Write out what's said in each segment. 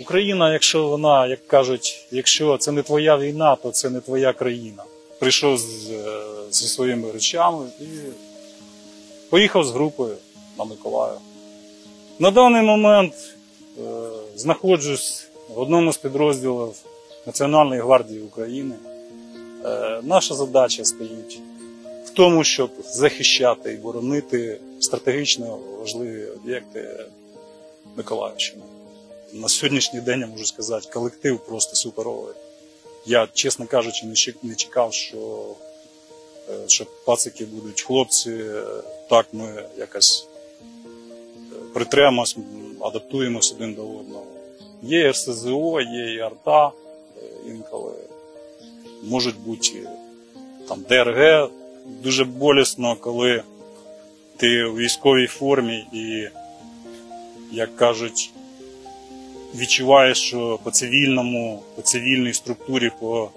Україна, якщо вона, як кажуть, якщо це не твоя війна, то це не твоя країна. Прийшов з, е, зі своїми речами і поїхав з групою на Миколаїв. На даний момент е, знаходжусь в одному з підрозділів Національної гвардії України. Е, наша задача стоїть в тому, щоб захищати і боронити стратегічно важливі об'єкти Миколаївщини. На сьогоднішній день я можу сказати, колектив просто суперовий. Я, чесно кажучи, не чекав, що, е, що пацики будуть хлопці. Е, Так ми якось е, притремось, адаптуємось один до одного. Є РСЗО, є і арта інколи. Можуть бути там ДРГ. Дуже болісно, коли ти у військовій формі і, як кажуть, відчуваєш, що по цивільному, по цивільній структурі, по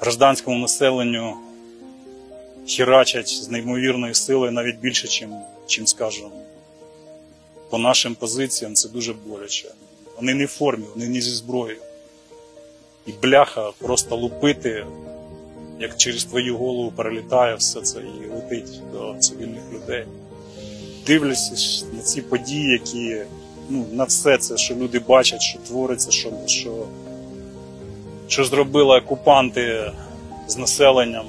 гражданському населенню херачать з неймовірної сили навіть більше, чим, чим скажімо, по нашим позиціям це дуже боляче. Вони не в формі, вони не зі зброєю. І бляха просто лупити, як через твою голову перелітає все це і летить до цивільних людей. Дивлячись на ці події, які ну, на все це, що люди бачать, що твориться, що, що, що зробили окупанти з населенням.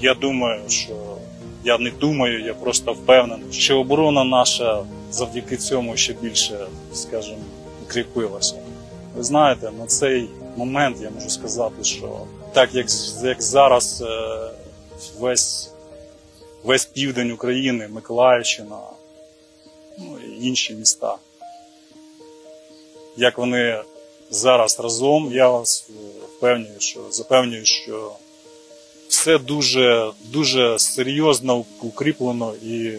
Я думаю, що я не думаю, я просто впевнений, що оборона наша завдяки цьому ще більше, скажімо, укріпилася. Ви знаєте, на цей момент я можу сказати, що так як, як зараз е, весь, весь південь України, Миколаївщина, ну і інші міста як вони зараз разом, я вас е, впевнюю, що запевнюю, що все дуже, дуже серйозно укріплено і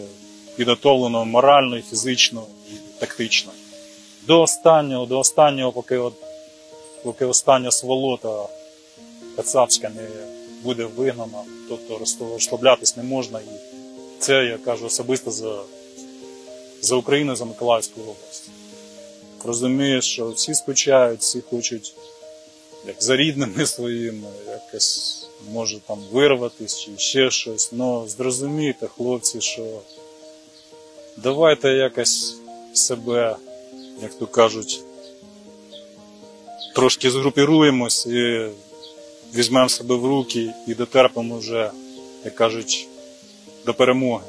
підготовлено морально, і фізично, і тактично. До останнього, до останнього, поки, от, поки остання сволота кацапська не буде вигнана, тобто розслаблятись не можна. І це я кажу особисто за, за Україну, за Миколаївську область розумієш, що всі скучають, всі хочуть як за рідними своїми, якось може там вирватися чи ще щось. Ну зрозумійте, хлопці, що давайте якось себе, як то кажуть, трошки згрупіруємось і візьмемо себе в руки і дотерпимо вже, як кажуть, до перемоги.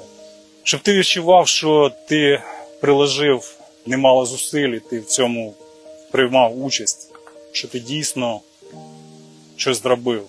Щоб ти відчував, що ти приложив немало зусиль, ти в цьому приймав участь, що ти дійсно щось зробив.